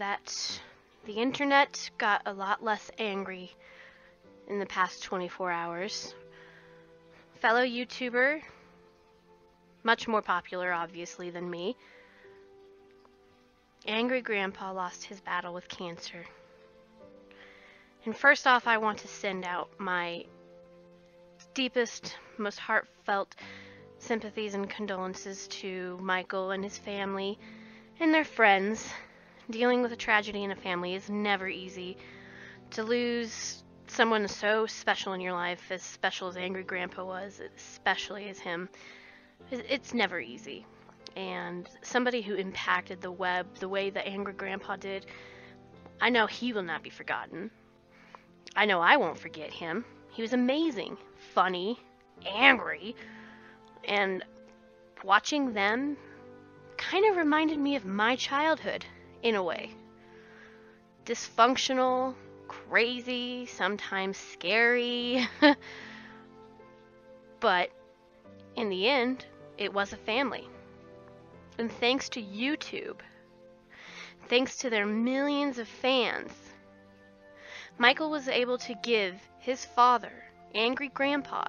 that the internet got a lot less angry in the past 24 hours. Fellow YouTuber, much more popular, obviously, than me, Angry Grandpa lost his battle with cancer. And first off, I want to send out my deepest, most heartfelt sympathies and condolences to Michael and his family and their friends. Dealing with a tragedy in a family is never easy. To lose someone so special in your life, as special as Angry Grandpa was, especially as him, it's never easy. And somebody who impacted the web the way that Angry Grandpa did, I know he will not be forgotten. I know I won't forget him. He was amazing, funny, angry, and watching them kind of reminded me of my childhood in a way. Dysfunctional, crazy, sometimes scary. but in the end, it was a family. And thanks to YouTube, thanks to their millions of fans, Michael was able to give his father, Angry Grandpa,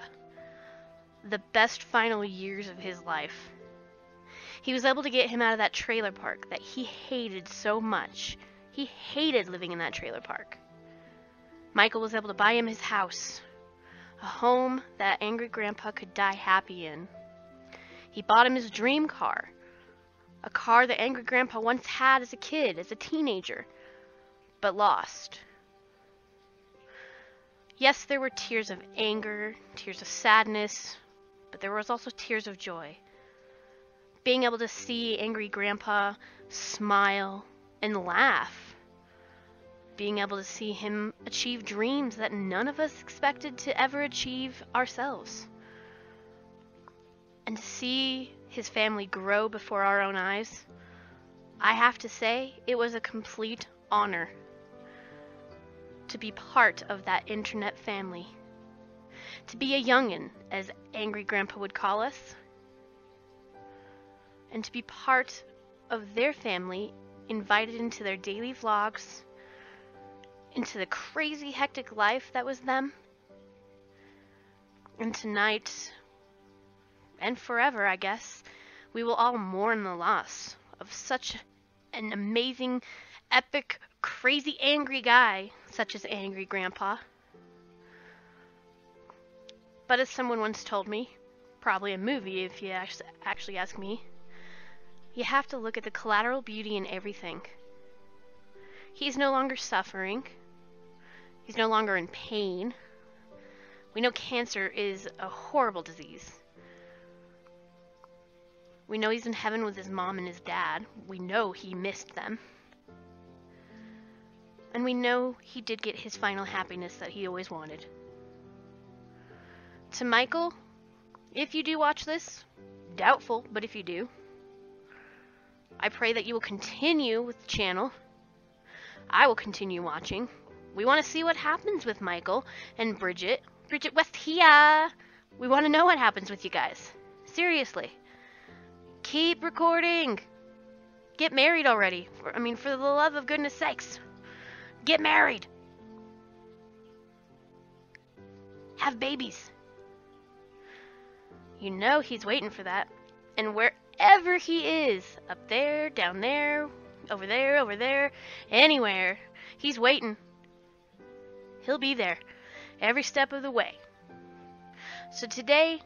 the best final years of his life. He was able to get him out of that trailer park that he hated so much. He hated living in that trailer park. Michael was able to buy him his house, a home that Angry Grandpa could die happy in. He bought him his dream car, a car that Angry Grandpa once had as a kid, as a teenager, but lost. Yes, there were tears of anger, tears of sadness, but there was also tears of joy. Being able to see mm. Angry Grandpa smile and laugh. Being able to see him achieve dreams that none of us expected to ever achieve ourselves. And to see his family grow before our own eyes, I have to say it was a complete honor to be part of that internet family to be a youngin, as Angry Grandpa would call us, and to be part of their family, invited into their daily vlogs, into the crazy hectic life that was them. And tonight, and forever, I guess, we will all mourn the loss of such an amazing, epic, crazy, angry guy, such as Angry Grandpa. But as someone once told me, probably a movie if you actually ask me, you have to look at the collateral beauty in everything. He's no longer suffering. He's no longer in pain. We know cancer is a horrible disease. We know he's in heaven with his mom and his dad. We know he missed them. And we know he did get his final happiness that he always wanted to Michael, if you do watch this, doubtful, but if you do, I pray that you will continue with the channel. I will continue watching. We want to see what happens with Michael and Bridget. Bridget West Westia! We want to know what happens with you guys. Seriously. Keep recording. Get married already. I mean, for the love of goodness sakes. Get married. Have babies. You know he's waiting for that. And wherever he is, up there, down there, over there, over there, anywhere, he's waiting. He'll be there every step of the way. So today,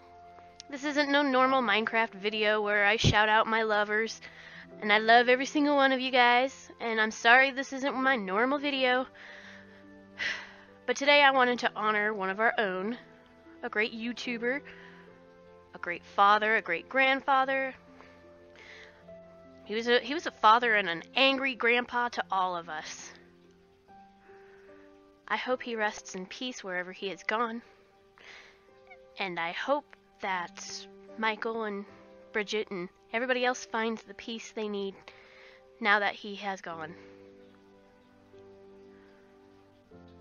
this isn't no normal Minecraft video where I shout out my lovers, and I love every single one of you guys, and I'm sorry this isn't my normal video. But today I wanted to honor one of our own, a great YouTuber a great father, a great grandfather. He was a he was a father and an angry grandpa to all of us. I hope he rests in peace wherever he has gone. And I hope that Michael and Bridget and everybody else finds the peace they need now that he has gone.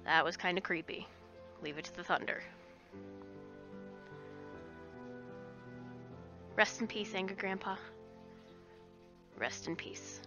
That was kind of creepy. Leave it to the thunder. Rest in peace, Angry Grandpa. Rest in peace.